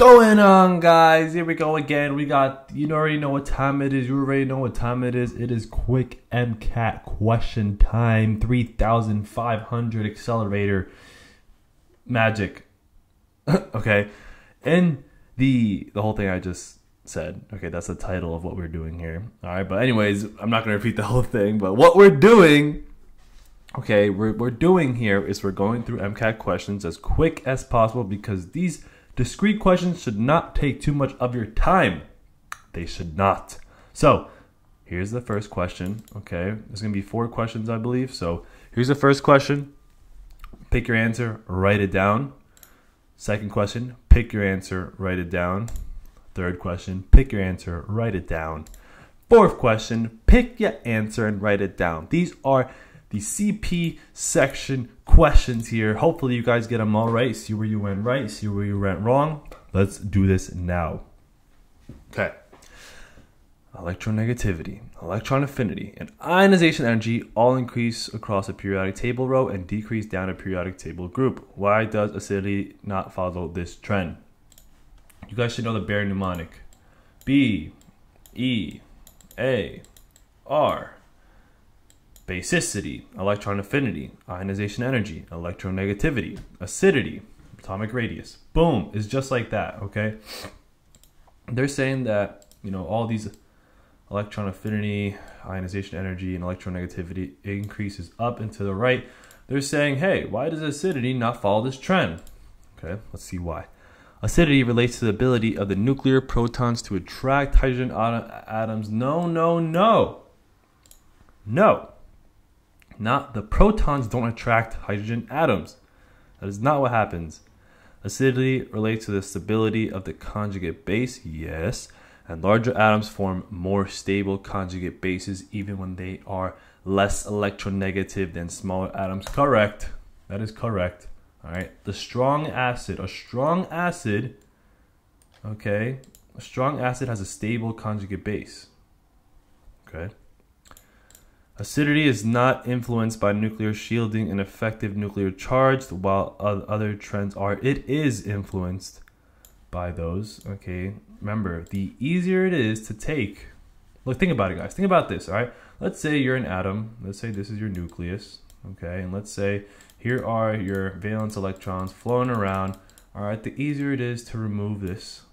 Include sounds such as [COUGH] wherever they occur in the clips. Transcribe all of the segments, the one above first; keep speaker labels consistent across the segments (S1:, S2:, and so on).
S1: going on, guys? Here we go again. We got, you already know what time it is. You already know what time it is. It is quick MCAT question time 3500 accelerator magic. [LAUGHS] okay. And the the whole thing I just said. Okay, that's the title of what we're doing here. All right, but anyways, I'm not going to repeat the whole thing, but what we're doing okay, we're, we're doing here is we're going through MCAT questions as quick as possible because these Discrete questions should not take too much of your time. They should not. So, here's the first question. Okay, there's gonna be four questions, I believe. So, here's the first question. Pick your answer, write it down. Second question, pick your answer, write it down. Third question, pick your answer, write it down. Fourth question, pick your answer and write it down. These are the CP section questions here. Hopefully you guys get them all right. See where you went right, see where you went wrong. Let's do this now. Okay. Electronegativity, electron affinity, and ionization energy all increase across a periodic table row and decrease down a periodic table group. Why does acidity not follow this trend? You guys should know the BEAR mnemonic. B, E, A, R, basicity, electron affinity, ionization energy, electronegativity, acidity, atomic radius. Boom, is just like that, okay? They're saying that, you know, all these electron affinity, ionization energy, and electronegativity increases up and to the right. They're saying, hey, why does acidity not follow this trend? Okay, let's see why. Acidity relates to the ability of the nuclear protons to attract hydrogen atoms. No, no, no. No. Not the protons don't attract hydrogen atoms. That is not what happens. Acidity relates to the stability of the conjugate base, yes, and larger atoms form more stable conjugate bases even when they are less electronegative than smaller atoms. Correct. That is correct. All right. The strong acid, a strong acid, okay, a strong acid has a stable conjugate base. Okay. Acidity is not influenced by nuclear shielding and effective nuclear charge, while other trends are. It is influenced by those. Okay, remember, the easier it is to take. Look, think about it, guys. Think about this, all right? Let's say you're an atom. Let's say this is your nucleus, okay? And let's say here are your valence electrons flowing around. All right, the easier it is to remove this,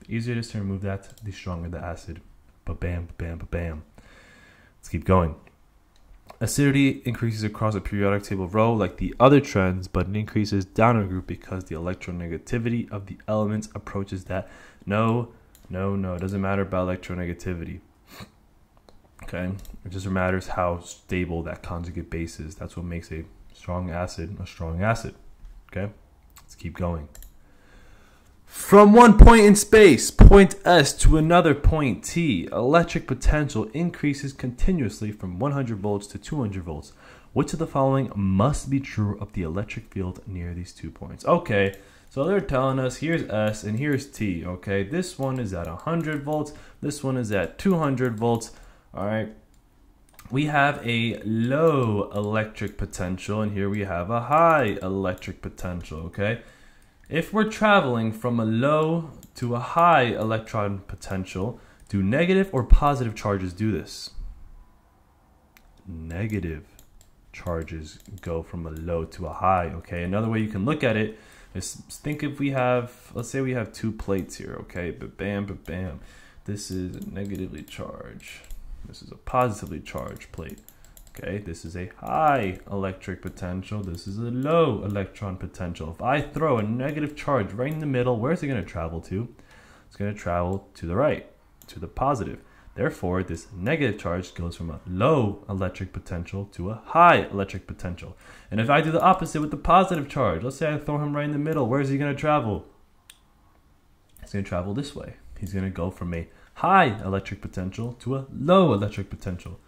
S1: the easier it is to remove that, the stronger the acid. Ba bam, ba bam, ba bam. Let's keep going. Acidity increases across a periodic table row like the other trends, but it increases down a group because the electronegativity of the elements approaches that. No, no, no, it doesn't matter about electronegativity. Okay, it just matters how stable that conjugate base is. That's what makes a strong acid a strong acid. Okay, let's keep going. From one point in space, point S, to another point T, electric potential increases continuously from 100 volts to 200 volts. Which of the following must be true of the electric field near these two points? Okay, so they're telling us here's S and here's T. Okay, this one is at 100 volts, this one is at 200 volts. All right, we have a low electric potential, and here we have a high electric potential. Okay. If we're traveling from a low to a high electron potential, do negative or positive charges do this? Negative charges go from a low to a high, okay? Another way you can look at it is think if we have, let's say we have two plates here, okay? But bam, but bam. This is a negatively charged. This is a positively charged plate. Okay, this is a high electric potential. This is a low electron potential. If I throw a negative charge right in the middle, where's it going to travel to? It's going to travel to the right, to the positive. Therefore, this negative charge goes from a low electric potential to a high electric potential. And if I do the opposite with the positive charge, let's say I throw him right in the middle, where is he going to travel? He's going to travel this way. He's going to go from a high electric potential to a low electric potential.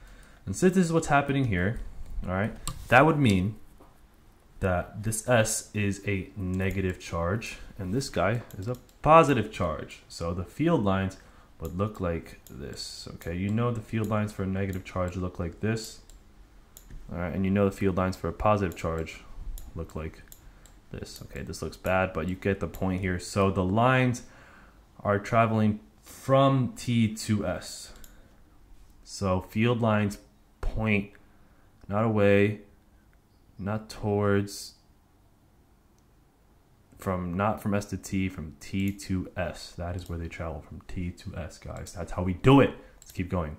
S1: And since this is what's happening here, all right, that would mean that this S is a negative charge and this guy is a positive charge. So the field lines would look like this. Okay, you know the field lines for a negative charge look like this. All right, and you know the field lines for a positive charge look like this. Okay, this looks bad, but you get the point here. So the lines are traveling from T to S. So field lines point not away, not towards, from not from S to T, from T to S. That is where they travel from T to S, guys. That's how we do it. Let's keep going.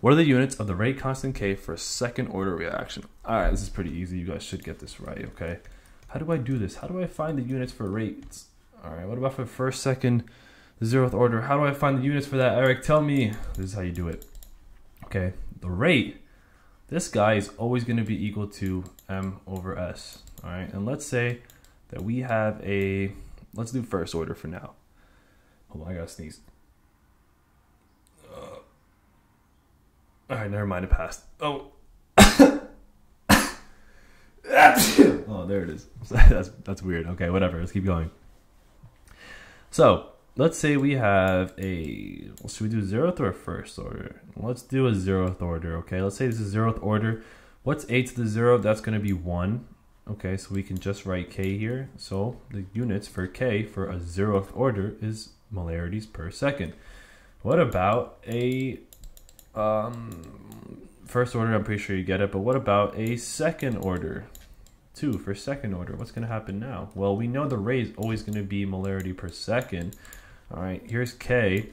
S1: What are the units of the rate constant K for a second order reaction? All right, this is pretty easy. You guys should get this right, okay? How do I do this? How do I find the units for rates? All right, what about for first, second, zeroth order? How do I find the units for that, Erick? Tell me. This is how you do it. Okay, the rate, this guy is always going to be equal to m over s. All right, and let's say that we have a, let's do first order for now. Hold on, I gotta sneeze. Uh, all right, never mind, it passed. Oh. [COUGHS] oh, there it is. [LAUGHS] that's that's weird. Okay, whatever. Let's keep going. So let's say we have a. Should we do zeroth or first order? Let's do a zeroth order. Okay, let's say this is zeroth order. What's a to the zero? That's going to be one. Okay, so we can just write k here. So the units for k for a zeroth order is molarities per second. What about a um, first order? I'm pretty sure you get it, but what about a second order? 2 for second order. What's going to happen now? Well, we know the rate is always going to be molarity per second. All right, here's K.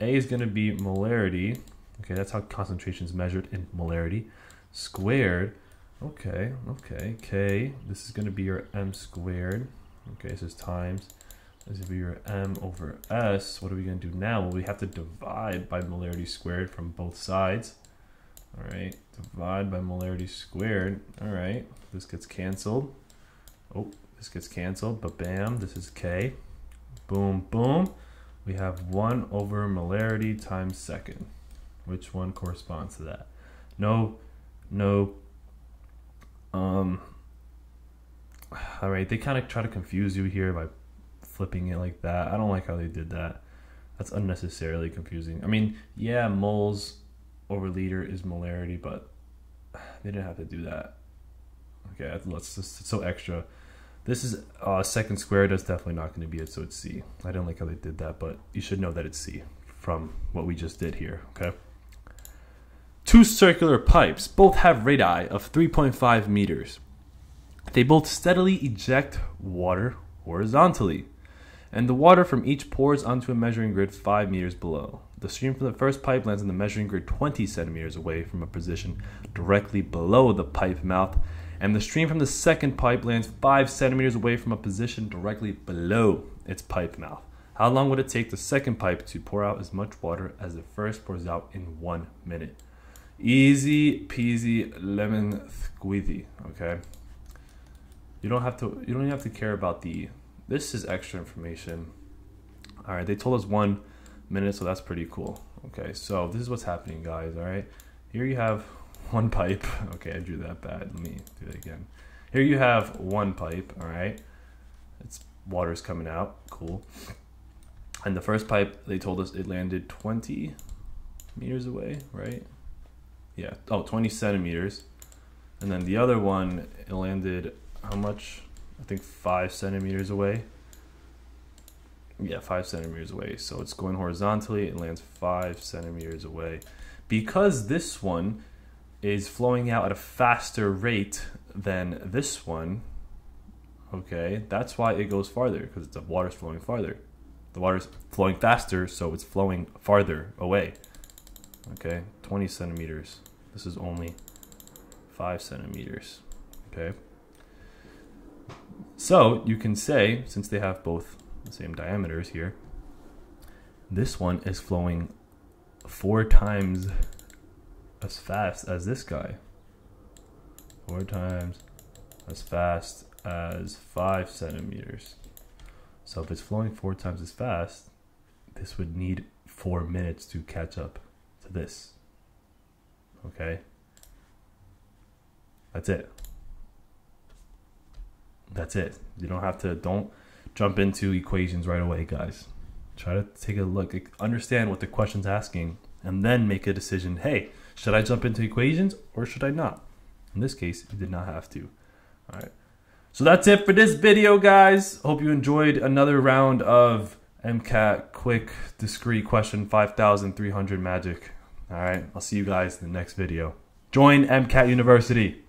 S1: A is going to be molarity. Okay, that's how concentration is measured in molarity. Squared. Okay, okay. K, this is going to be your M squared. Okay, this is times. This is be your M over S. What are we going to do now? Well, we have to divide by molarity squared from both sides. All right, divide by molarity squared. All right, this gets canceled. Oh, this gets canceled, but bam, this is K. Boom, boom. We have 1 over molarity times second. Which one corresponds to that? No, no. Um, all right, they kind of try to confuse you here by flipping it like that. I don't like how they did that. That's unnecessarily confusing. I mean, yeah, moles over liter is molarity, but they didn't have to do that. Okay, let's just, it's so extra. This is uh, second square. That's definitely not going to be it, so it's C. I don't like how they did that, but you should know that it's C from what we just did here, okay? Two circular pipes both have radii of 3.5 meters. They both steadily eject water horizontally, and the water from each pours onto a measuring grid 5 meters below. The stream from the first pipe lands in the measuring grid 20 centimeters away from a position directly below the pipe mouth, and the stream from the second pipe lands 5 centimeters away from a position directly below its pipe mouth. How long would it take the second pipe to pour out as much water as the first pours out in one minute? Easy peasy lemon squeezy, okay? You don't have to you don't even have to care about the this is extra information. All right, they told us one minute, so that's pretty cool. Okay, so this is what's happening, guys. All right, here you have one pipe. [LAUGHS] Okay, I drew that bad. Let me do that again. Here you have one pipe. All right, it's water's coming out. Cool. And the first pipe, they told us it landed 20 meters away, right? Yeah. Oh, 20 centimeters. And then the other one, it landed how much? I think five centimeters away yeah, five centimeters away. So it's going horizontally, it lands five centimeters away. Because this one is flowing out at a faster rate than this one, okay, that's why it goes farther, because the water's flowing farther. The water's flowing faster, so it's flowing farther away. Okay, 20 centimeters. This is only five centimeters, okay? So you can say, since they have both the same diameters here. This one is flowing four times as fast as this guy. Four times as fast as five centimeters. So if it's flowing four times as fast, this would need four minutes to catch up to this. Okay? That's it. That's it. You don't have to, don't jump into equations right away, guys. Try to take a look, understand what the question's asking, and then make a decision. Hey, should I jump into equations or should I not? In this case, you did not have to. All right. So that's it for this video, guys. Hope you enjoyed another round of MCAT quick discrete question 5300 magic. All right, I'll see you guys in the next video. Join MCAT University.